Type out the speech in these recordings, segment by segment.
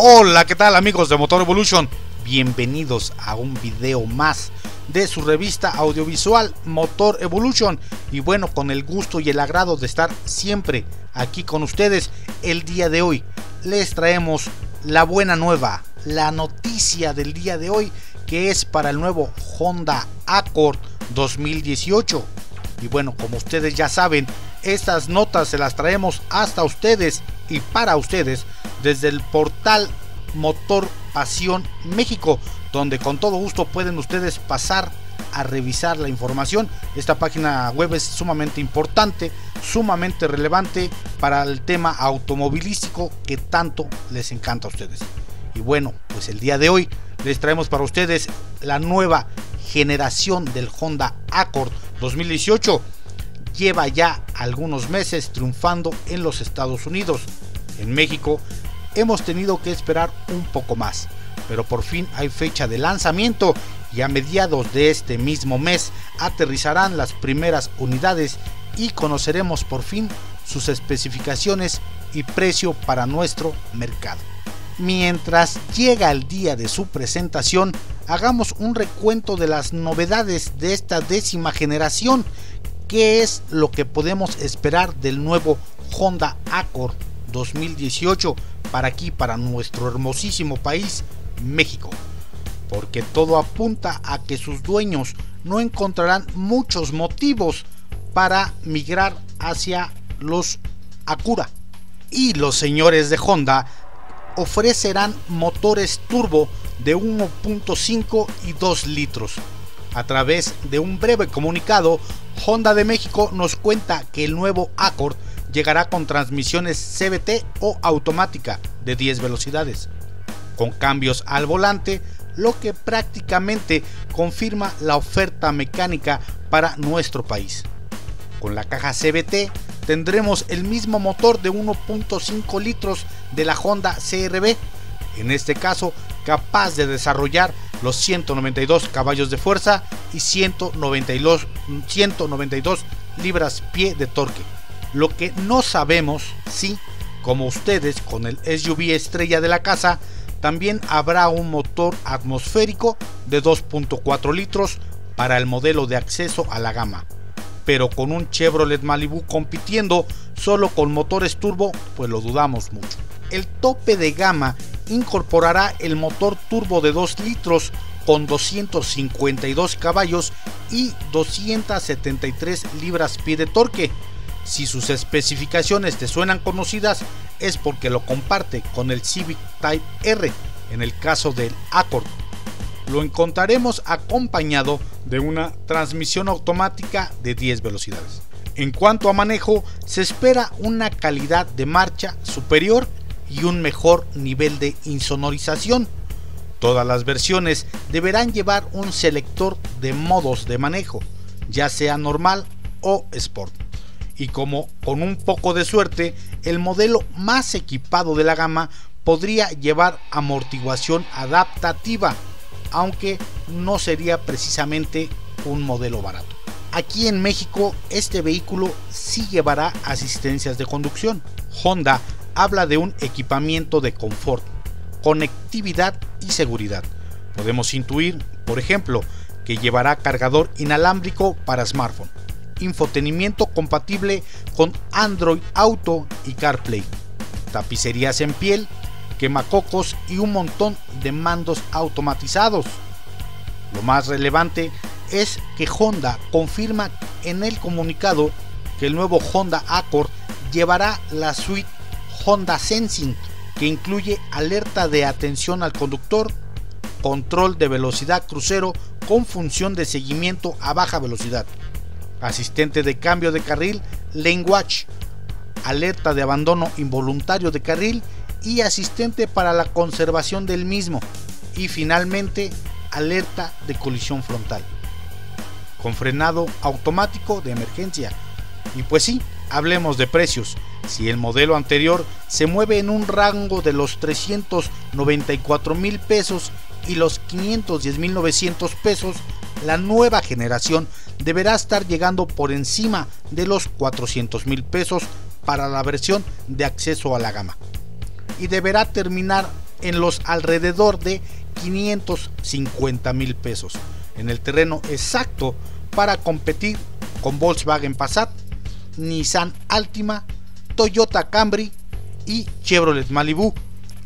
Hola, ¿qué tal amigos de Motor Evolution? Bienvenidos a un video más de su revista audiovisual Motor Evolution y bueno, con el gusto y el agrado de estar siempre aquí con ustedes el día de hoy les traemos la buena nueva, la noticia del día de hoy que es para el nuevo Honda Accord 2018 y bueno, como ustedes ya saben, estas notas se las traemos hasta ustedes y para ustedes desde el portal Motor Pasión México, donde con todo gusto pueden ustedes pasar a revisar la información. Esta página web es sumamente importante, sumamente relevante para el tema automovilístico que tanto les encanta a ustedes. Y bueno, pues el día de hoy les traemos para ustedes la nueva generación del Honda Accord 2018. Lleva ya algunos meses triunfando en los Estados Unidos. En México hemos tenido que esperar un poco más, pero por fin hay fecha de lanzamiento y a mediados de este mismo mes aterrizarán las primeras unidades y conoceremos por fin sus especificaciones y precio para nuestro mercado. Mientras llega el día de su presentación, hagamos un recuento de las novedades de esta décima generación, qué es lo que podemos esperar del nuevo Honda Accord 2018 para aquí, para nuestro hermosísimo país, México. Porque todo apunta a que sus dueños no encontrarán muchos motivos para migrar hacia los Acura. Y los señores de Honda ofrecerán motores turbo de 1.5 y 2 litros. A través de un breve comunicado, Honda de México nos cuenta que el nuevo Accord llegará con transmisiones CBT o automática de 10 velocidades, con cambios al volante, lo que prácticamente confirma la oferta mecánica para nuestro país. Con la caja CBT tendremos el mismo motor de 1.5 litros de la Honda CRB, en este caso capaz de desarrollar los 192 caballos de fuerza y 192, 192 libras pie de torque. Lo que no sabemos si, como ustedes con el SUV estrella de la casa, también habrá un motor atmosférico de 2.4 litros para el modelo de acceso a la gama. Pero con un Chevrolet Malibu compitiendo solo con motores turbo, pues lo dudamos mucho. El tope de gama incorporará el motor turbo de 2 litros con 252 caballos y 273 libras-pie de torque, si sus especificaciones te suenan conocidas es porque lo comparte con el Civic Type R en el caso del Accord. Lo encontraremos acompañado de una transmisión automática de 10 velocidades. En cuanto a manejo, se espera una calidad de marcha superior y un mejor nivel de insonorización. Todas las versiones deberán llevar un selector de modos de manejo, ya sea normal o sport y como con un poco de suerte el modelo más equipado de la gama podría llevar amortiguación adaptativa, aunque no sería precisamente un modelo barato. Aquí en México este vehículo sí llevará asistencias de conducción. Honda habla de un equipamiento de confort, conectividad y seguridad. Podemos intuir, por ejemplo, que llevará cargador inalámbrico para smartphone infotenimiento compatible con Android Auto y CarPlay, tapicerías en piel, quemacocos y un montón de mandos automatizados. Lo más relevante es que Honda confirma en el comunicado que el nuevo Honda Accord llevará la suite Honda Sensing que incluye alerta de atención al conductor, control de velocidad crucero con función de seguimiento a baja velocidad, asistente de cambio de carril, lane alerta de abandono involuntario de carril y asistente para la conservación del mismo y finalmente alerta de colisión frontal con frenado automático de emergencia. Y pues sí, hablemos de precios. Si el modelo anterior se mueve en un rango de los 394 mil pesos y los 510 mil 900 pesos, la nueva generación deberá estar llegando por encima de los 400 mil pesos para la versión de acceso a la gama y deberá terminar en los alrededor de 550 mil pesos, en el terreno exacto para competir con Volkswagen Passat, Nissan Altima, Toyota Camry y Chevrolet Malibu,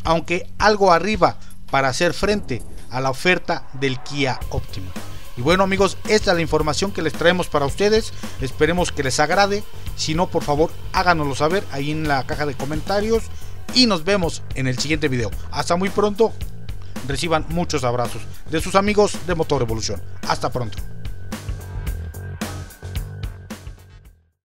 aunque algo arriba para hacer frente a la oferta del Kia Optima. Y bueno amigos, esta es la información que les traemos para ustedes. Esperemos que les agrade. Si no, por favor, háganoslo saber ahí en la caja de comentarios. Y nos vemos en el siguiente video. Hasta muy pronto. Reciban muchos abrazos de sus amigos de Motor Evolución. Hasta pronto.